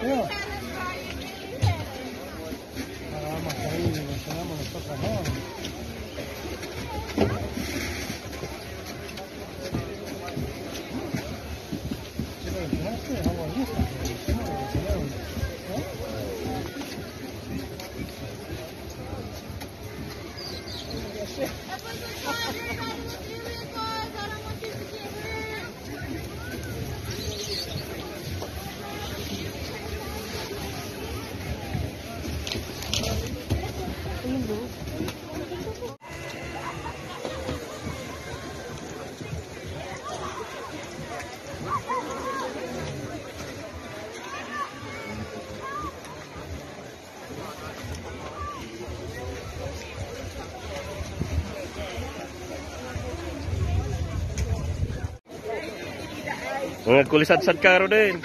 feo. Nada más ahí, lo nosotros, ¿no? Kulisad-sad karo din.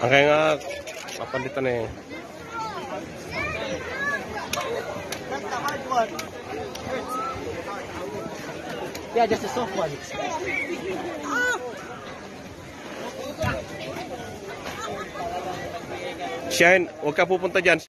Ang kaya nga, papalitan eh. Yeah, just a soft one. Shine, huwag ka pupunta dyan.